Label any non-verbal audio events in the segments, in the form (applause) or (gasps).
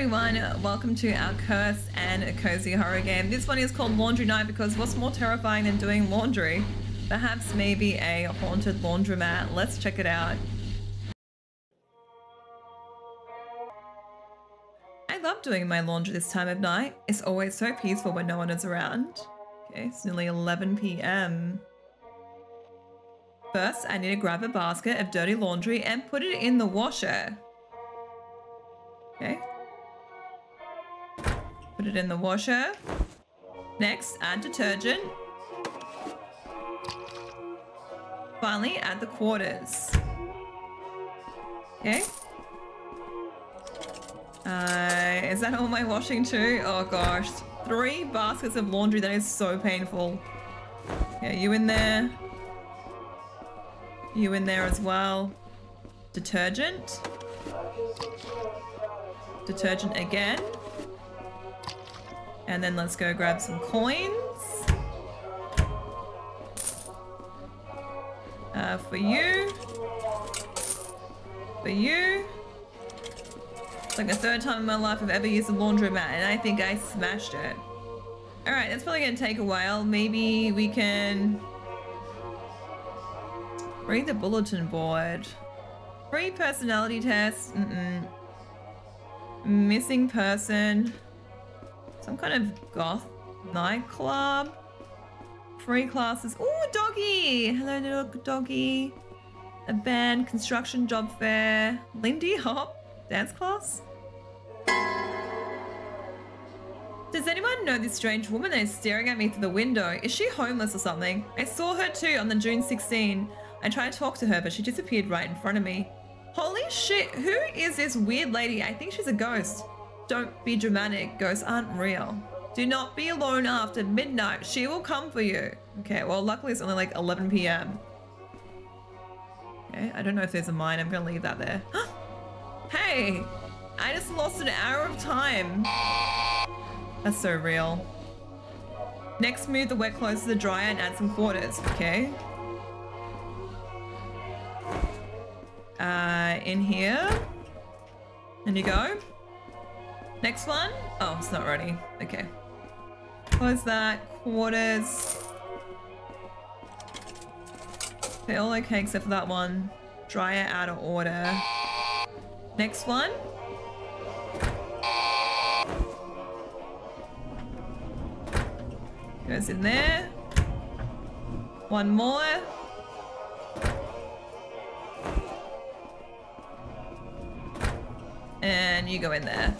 everyone, welcome to our cursed and cozy horror game. This one is called Laundry Night because what's more terrifying than doing laundry? Perhaps maybe a haunted laundromat. Let's check it out. I love doing my laundry this time of night. It's always so peaceful when no one is around. Okay, it's nearly 11 p.m. First, I need to grab a basket of dirty laundry and put it in the washer. Put it in the washer. Next, add detergent. Finally, add the quarters. Okay. Uh, is that all my washing too? Oh gosh. Three baskets of laundry, that is so painful. Yeah, you in there. You in there as well. Detergent detergent again. And then let's go grab some coins. Uh, for you. For you. It's like the third time in my life I've ever used a laundromat and I think I smashed it. Alright, that's probably gonna take a while. Maybe we can read the bulletin board. Free personality test. Mm -mm. Missing person. Some kind of goth nightclub. Free classes. Oh, doggy! Hello, little doggy. A band, construction job fair. Lindy Hop, dance class. Does anyone know this strange woman that is staring at me through the window? Is she homeless or something? I saw her too on the June 16. I tried to talk to her, but she disappeared right in front of me. Holy shit, who is this weird lady? I think she's a ghost. Don't be dramatic, ghosts aren't real. Do not be alone after midnight, she will come for you. Okay, well luckily it's only like 11 p.m. Okay, I don't know if there's a mine, I'm gonna leave that there. (gasps) hey, I just lost an hour of time. That's so real. Next, move the wet clothes to the dryer and add some quarters, okay? uh, in here. And you go. Next one. Oh, it's not ready. Okay. Close that. Quarters. Okay, all okay except for that one. Dryer out of order. Next one. Goes in there. One more. And you go in there.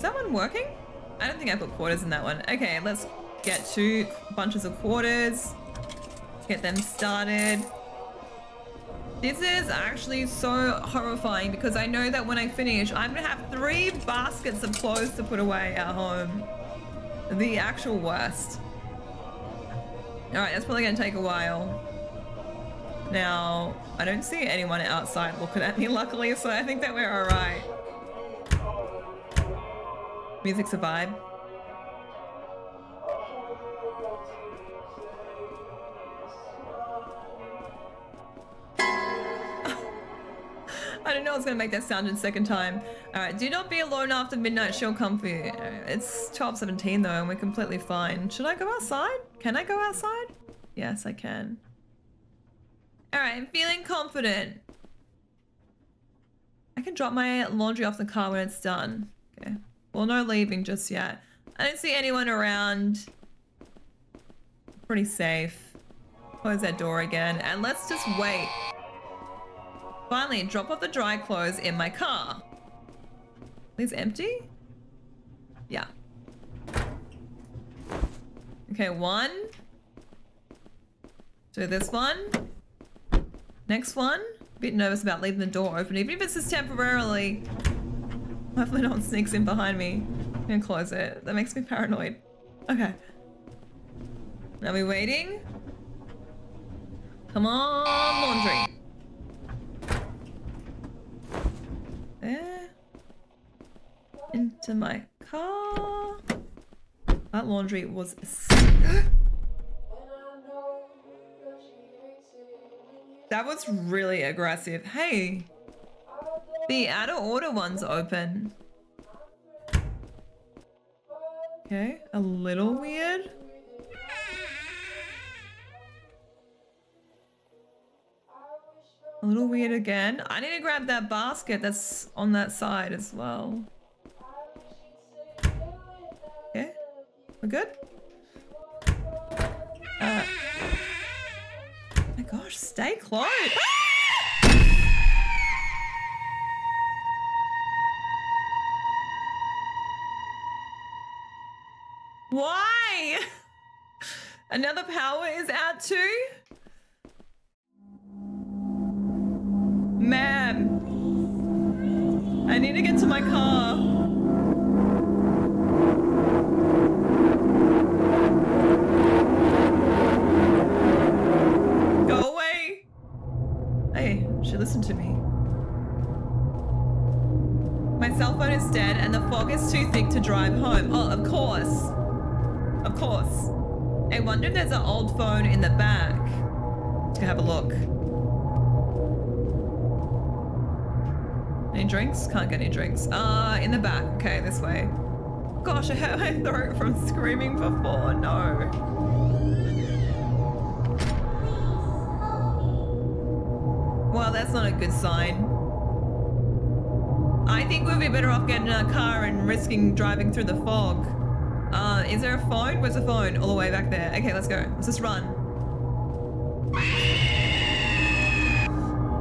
Is that one working? I don't think I put quarters in that one. Okay, let's get two bunches of quarters. Get them started. This is actually so horrifying because I know that when I finish, I'm gonna have three baskets of clothes to put away at home. The actual worst. All right, that's probably gonna take a while. Now, I don't see anyone outside looking at me, luckily, so I think that we're alright. Music's a vibe. (laughs) I don't know what's gonna make that sound in second time. Alright, do not be alone after midnight, she'll come for you. It's 12.17 though, and we're completely fine. Should I go outside? Can I go outside? Yes, I can. Alright, I'm feeling confident. I can drop my laundry off the car when it's done. Okay. Well, no leaving just yet. I don't see anyone around. Pretty safe. Close that door again. And let's just wait. Finally, drop off the dry clothes in my car. Is empty? Yeah. Okay, one. Do this one. Next one. A bit nervous about leaving the door open, even if it's just temporarily. Hopefully no one sneaks in behind me. Gonna close it. That makes me paranoid. Okay. Are we waiting? Come on, laundry. There. Into my car. That laundry was (gasps) That was really aggressive. Hey, the out of order one's open. Okay, a little weird. A little weird again. I need to grab that basket that's on that side as well. Okay, we're good? Uh, oh my gosh, stay close. Why? (laughs) Another power is out too? Ma'am. I need to get to my car. Go away. Hey, she listened to me. My cell phone is dead and the fog is too thick to drive home. Oh, of course. Course. I wonder if there's an old phone in the back. Let's go have a look. Any drinks? Can't get any drinks. Uh, in the back. Okay, this way. Gosh, I hurt (laughs) my throat from screaming before. No. Well, that's not a good sign. I think we'd be better off getting in a car and risking driving through the fog. Is there a phone? Where's the phone? All the way back there. Okay, let's go. Let's just run.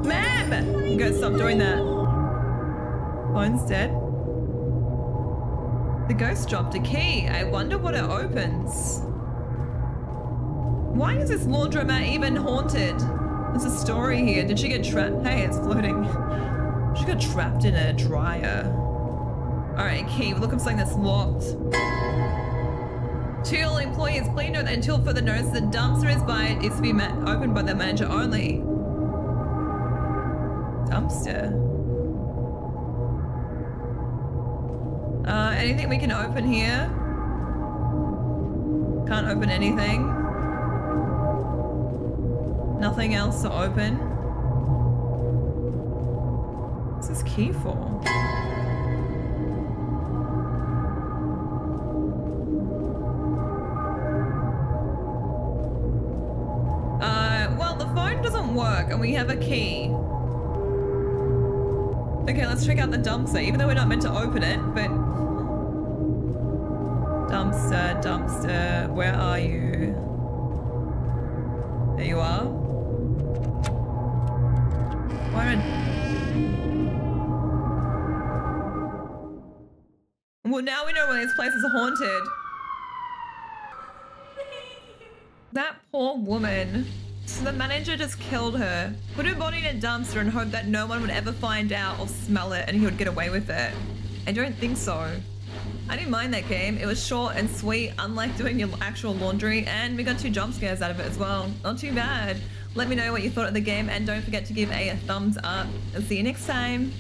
Ma'am! You gotta stop doing that. Oh, Phone's dead. The ghost dropped a key. I wonder what it opens. Why is this laundromat even haunted? There's a story here. Did she get trapped? Hey, it's floating. (laughs) She got trapped in a dryer. Alright, key. Look up something that's locked. To all employees, please note that until further notice, the dumpster is by is to be opened by the manager only. Dumpster. Uh, anything we can open here? Can't open anything. Nothing else to open. What's this key for? Work and we have a key. Okay, let's check out the dumpster, even though we're not meant to open it, but... Dumpster, dumpster, where are you? There you are. Why. Well, now we know why these places are haunted. (laughs) That poor woman. So the manager just killed her, put her body in a dumpster and hoped that no one would ever find out or smell it and he would get away with it. I don't think so. I didn't mind that game. It was short and sweet, unlike doing your actual laundry, and we got two jump scares out of it as well. Not too bad. Let me know what you thought of the game and don't forget to give a, thumbs up. I'll see you next time.